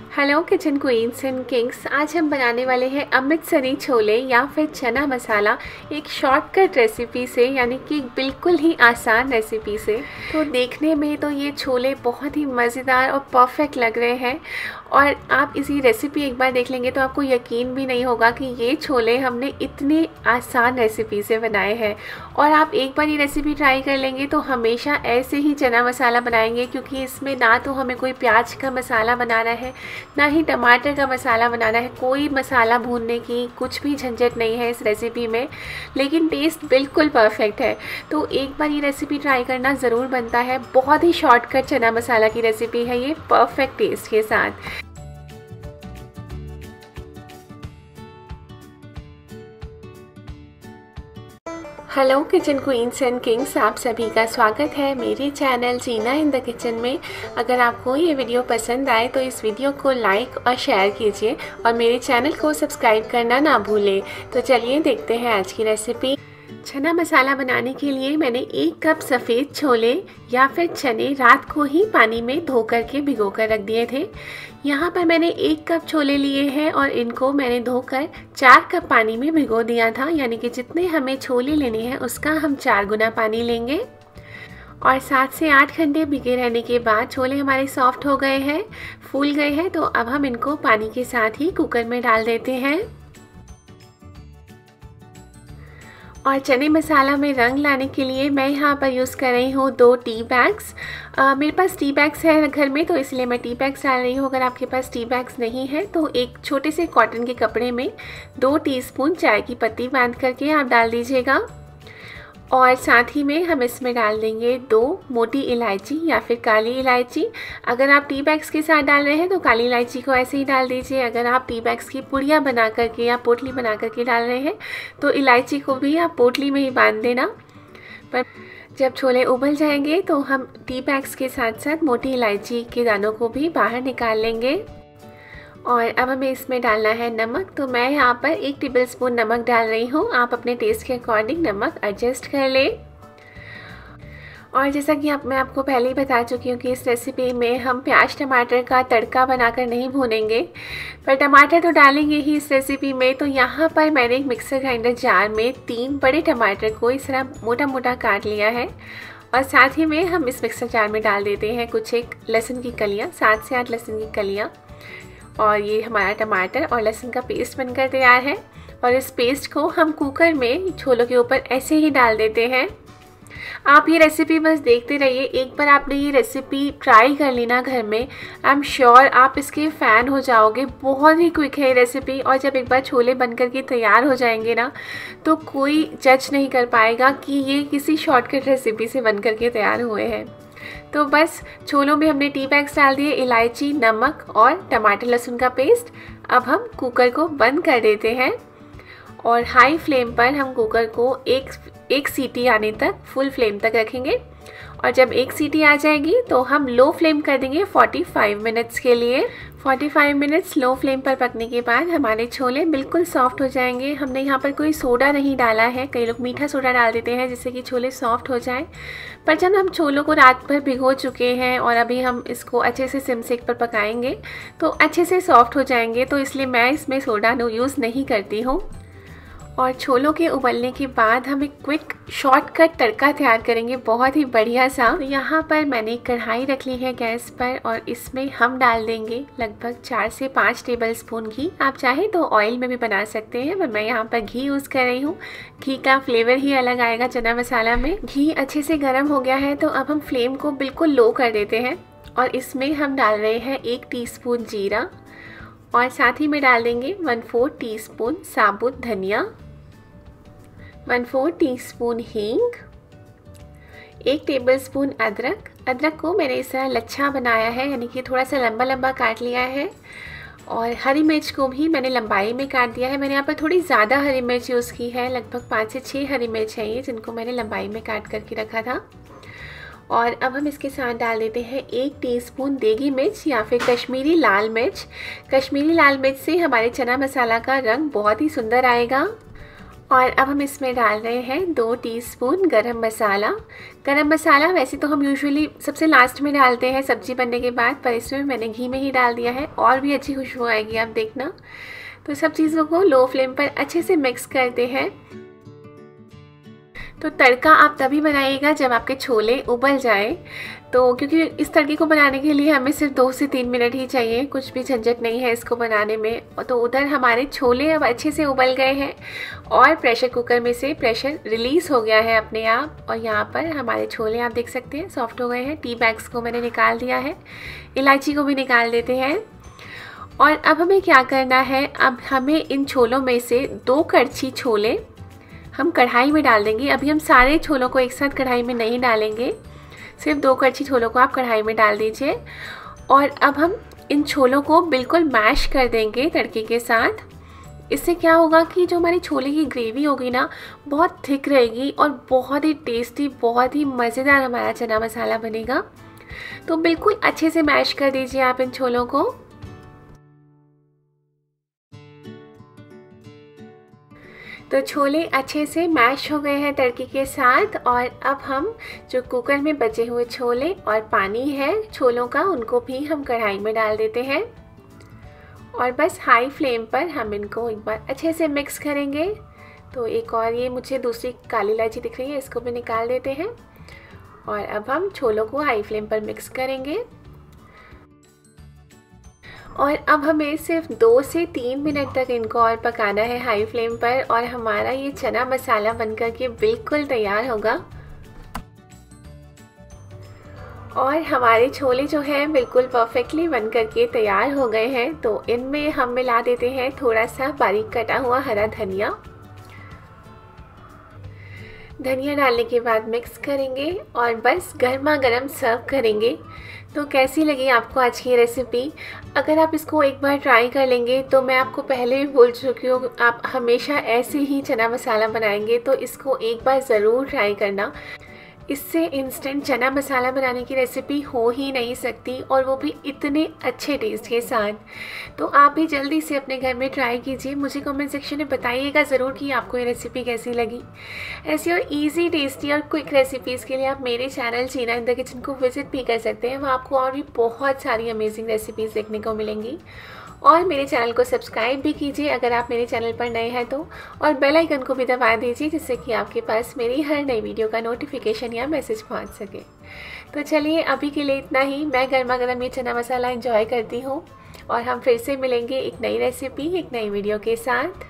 Hello kitchen queens and kings आज हम बनाने वाले हैं अमृतसरी छोले या फिर चना मसाला, एक शॉर्टकट रेसिपी से, यानी कि बिल्कुल ही आसान रेसिपी से। तो देखने में तो ये छोले बहुत ही मज़ेदार और परफेक्ट लग रहे हैं। और आप इसी रेसिपी एक बार देख लेंगे तो आपको यकीन भी नहीं होगा कि ये छोले हमने इतने आसान रेसिपी से बनाए हैं। और आप एक बार ये रेसिपी ट्राई कर लेंगे तो हमेशा ऐसे ही चना मसाला बनाएँगे क्योंकि इसमें ना तो हमें कोई प्याज का मसाला बनाना है, ना ही टमाटर का मसाला बनाना है। कोई मसाला भूनने की कुछ भी झंझट नहीं है इस रेसिपी में, लेकिन टेस्ट बिल्कुल परफेक्ट है। तो एक बार ये रेसिपी ट्राई करना ज़रूर बनता है। बहुत ही शॉर्टकट चना मसाला की रेसिपी है ये परफेक्ट टेस्ट के साथ। Hello kitchen queens and kings आप सभी का स्वागत है मेरे channel Geena in the kitchen में। अगर आपको ये वीडियो पसंद आए तो इस वीडियो को लाइक और शेयर कीजिए और मेरे चैनल को सब्सक्राइब करना ना भूलें। तो चलिए देखते हैं आज की रेसिपी चना मसाला बनाने के लिए मैंने एक कप सफ़ेद छोले या फिर चने रात को ही पानी में धो कर के भिगो कर रख दिए थे। यहाँ पर मैंने एक कप छोले लिए हैं और इनको मैंने धोकर चार कप पानी में भिगो दिया था। यानी कि जितने हमें छोले लेने हैं, उसका हम चार गुना पानी लेंगे। और सात से आठ घंटे भिगे रहने के बाद छोले हमारे सॉफ्ट हो गए हैं, फूल गए हैं तो अब हम इनको पानी के साथ ही कुकर में डाल देते हैं। और चने मसाला में रंग लाने के लिए मैं यहाँ पर यूज़ कर रही हूँ दो टी बैग्स मेरे पास टी बैग्स हैं घर में तो इसलिए मैं टी बैग्स डाल रही हूँ। अगर आपके पास टी बैग्स नहीं है तो एक छोटे से कॉटन के कपड़े में दो टीस्पून चाय की पत्ती बाँध करके आप डाल दीजिएगा। और साथ ही में हम इसमें डाल देंगे दो मोटी इलायची या फिर काली इलायची। अगर आप टी बैग्स के साथ डाल रहे हैं तो काली इलायची को ऐसे ही डाल दीजिए। अगर आप टी बैग्स की पुड़िया बना करके या पोटली बना करके डाल रहे हैं तो इलायची को भी आप पोटली में ही बाँध देना। पर जब छोले उबल जाएँगे तो हम टी बैग्स के साथ साथ मोटी इलायची के दानों को भी बाहर निकाल लेंगे। और अब हमें इसमें डालना है नमक। तो मैं यहाँ पर एक टेबल स्पून नमक डाल रही हूँ। आप अपने टेस्ट के अकॉर्डिंग नमक एडजस्ट कर लें। और जैसा कि आप, मैं आपको पहले ही बता चुकी हूँ कि इस रेसिपी में हम प्याज टमाटर का तड़का बनाकर नहीं भूनेंगे। पर टमाटर तो डालेंगे ही इस रेसिपी में। तो यहाँ पर मैंने एक मिक्सर ग्राइंडर जार में तीन बड़े टमाटर को इस तरह मोटा मोटा काट लिया है। और साथ ही में हम इस मिक्सर जार में डाल देते हैं कुछ एक लहसुन की कलियाँ, सात से आठ लहसुन की कलियाँ। और ये हमारा टमाटर और लहसुन का पेस्ट बनकर तैयार है। और इस पेस्ट को हम कुकर में छोलों के ऊपर ऐसे ही डाल देते हैं। आप ये रेसिपी बस देखते रहिए। एक बार आपने ये रेसिपी ट्राई कर लेना घर में आई एम श्योर आप इसके फ़ैन हो जाओगे। बहुत ही क्विक है ये रेसिपी और जब एक बार छोले बन कर के तैयार हो जाएँगे ना तो कोई जज नहीं कर पाएगा कि ये किसी शॉर्टकट रेसिपी से बन कर के तैयार हुए हैं। तो बस छोलों में हमने टी बैग्स डाल दिए, इलायची, नमक और टमाटर लहसुन का पेस्ट अब हम कुकर को बंद कर देते हैं। और हाई फ्लेम पर हम कुकर को एक एक सीटी आने तक फुल फ्लेम तक रखेंगे। और जब एक सीटी आ जाएगी तो हम लो फ्लेम कर देंगे 45 मिनट्स के लिए। 45 मिनट्स लो फ्लेम पर पकने के बाद हमारे छोले बिल्कुल सॉफ्ट हो जाएँगे। हमने यहाँ पर कोई सोडा नहीं डाला है। कई लोग मीठा सोडा डाल देते हैं जिससे कि छोले सॉफ्ट हो जाएँ। पर जब हम छोलों को रात भर भिगो चुके हैं और अभी हम इसको अच्छे से सिम सेक पर पकाएँगे तो अच्छे से सॉफ्ट हो जाएँगे। तो इसलिए मैं इसमें सोडा यूज़ नहीं करती हूँ। और छोलों के उबलने के बाद हम एक क्विक शॉर्टकट तड़का तैयार करेंगे। बहुत ही बढ़िया सा। तो यहाँ पर मैंने कढ़ाई रख ली है गैस पर और इसमें हम डाल देंगे लगभग चार से पाँच टेबल स्पून घी। आप चाहें तो ऑयल में भी बना सकते हैं, पर मैं यहाँ पर घी यूज़ कर रही हूँ। घी का फ्लेवर ही अलग आएगा चना मसाला में। घी अच्छे से गर्म हो गया है तो अब हम फ्लेम को बिल्कुल लो कर देते हैं और इसमें हम डाल रहे हैं एक टी जीरा और साथ ही में डाल देंगे वन फोर टी साबुत धनिया। वन फोर टीस्पून हींग, एक टेबलस्पून अदरक। अदरक को मैंने इस तरह लच्छा बनाया है, यानी कि थोड़ा सा लंबा लंबा काट लिया है। और हरी मिर्च को भी मैंने लंबाई में काट दिया है। मैंने यहाँ पर थोड़ी ज़्यादा हरी मिर्च यूज़ की है। लगभग पाँच से छः हरी मिर्च है ये, जिनको मैंने लंबाई में काट करके रखा था। और अब हम इसके साथ डाल देते हैं एक टीस्पून देगी मिर्च या फिर कश्मीरी लाल मिर्च। कश्मीरी लाल मिर्च से हमारे चना मसाला का रंग बहुत ही सुंदर आएगा। और अब हम इसमें डाल रहे हैं दो टीस्पून गरम मसाला। गरम मसाला वैसे तो हम यूजुअली सबसे लास्ट में डालते हैं सब्ज़ी बनने के बाद, पर इसमें मैंने घी में ही डाल दिया है, और भी अच्छी खुशबू आएगी, आप देखना। तो सब चीज़ों को लो फ्लेम पर अच्छे से मिक्स करते हैं। तो तड़का आप तभी बनाइएगा जब आपके छोले उबल जाए। तो क्योंकि इस तड़के को बनाने के लिए हमें सिर्फ़ दो से तीन मिनट ही चाहिए, कुछ भी झंझट नहीं है इसको बनाने में। तो उधर हमारे छोले अब अच्छे से उबल गए हैं और प्रेशर कुकर में से प्रेशर रिलीज़ हो गया है अपने आप। और यहाँ पर हमारे छोले आप देख सकते हैं, सॉफ्ट हो गए हैं। टी बैग्स को मैंने निकाल दिया है, इलायची को भी निकाल देते हैं। और अब हमें क्या करना है? अब हमें इन छोलों में से दो कड़छी छोले हम कढ़ाई में डाल देंगे। अभी हम सारे छोलों को एक साथ कढ़ाई में नहीं डालेंगे। सिर्फ़ दो कड़छी छोलों को आप कढ़ाई में डाल दीजिए। और अब हम इन छोलों को बिल्कुल मैश कर देंगे तड़के के साथ। इससे क्या होगा कि जो हमारी छोले की ग्रेवी होगी ना, बहुत थिक रहेगी और बहुत ही टेस्टी, बहुत ही मज़ेदार हमारा चना मसाला बनेगा। तो बिल्कुल अच्छे से मैश कर दीजिए आप इन छोलों को। तो छोले अच्छे से मैश हो गए हैं तड़के के साथ और अब हम जो कुकर में बचे हुए छोले और पानी है, छोलों का, उनको भी हम कढ़ाई में डाल देते हैं। और बस हाई फ्लेम पर हम इनको एक बार अच्छे से मिक्स करेंगे। तो एक और ये मुझे दूसरी काली इलायची दिख रही है, इसको भी निकाल देते हैं। और अब हम छोलों को हाई फ्लेम पर मिक्स करेंगे। और अब हमें सिर्फ़ दो से तीन मिनट तक इनको और पकाना है हाई फ्लेम पर और हमारा ये चना मसाला बनकर के बिल्कुल तैयार होगा। और हमारे छोले जो हैं बिल्कुल परफेक्टली बन करके तैयार हो गए हैं तो इनमें हम मिला देते हैं थोड़ा सा बारीक कटा हुआ हरा धनिया। धनिया डालने के बाद मिक्स करेंगे और बस गर्मा गर्म सर्व करेंगे। तो कैसी लगी आपको आज की रेसिपी अगर आप इसको एक बार ट्राई कर लेंगे तो मैं आपको पहले भी बोल चुकी हूँ, आप हमेशा ऐसे ही चना मसाला बनाएँगे तो इसको एक बार ज़रूर ट्राई करना। इससे इंस्टेंट चना मसाला बनाने की रेसिपी हो ही नहीं सकती और वो भी इतने अच्छे टेस्ट के साथ। तो आप भी जल्दी से अपने घर में ट्राई कीजिए। मुझे कमेंट सेक्शन में बताइएगा ज़रूर कि आपको ये रेसिपी कैसी लगी। ऐसी और इजी टेस्टी और क्विक रेसिपीज़ के लिए आप मेरे channel Cheena in the kitchen को विज़िट भी कर सकते हैं। वहाँ आपको और भी बहुत सारी अमेजिंग रेसिपीज़ देखने को मिलेंगी। और मेरे चैनल को सब्सक्राइब भी कीजिए अगर आप मेरे चैनल पर नए हैं तो। और बेल आइकन को भी दबा दीजिए जिससे कि आपके पास मेरी हर नई वीडियो का नोटिफिकेशन या मैसेज पहुँच सके। तो चलिए, अभी के लिए इतना ही। मैं गर्मा गर्म ये चना मसाला इंजॉय करती हूँ और हम फिर से मिलेंगे एक नई रेसिपी एक नई वीडियो के साथ।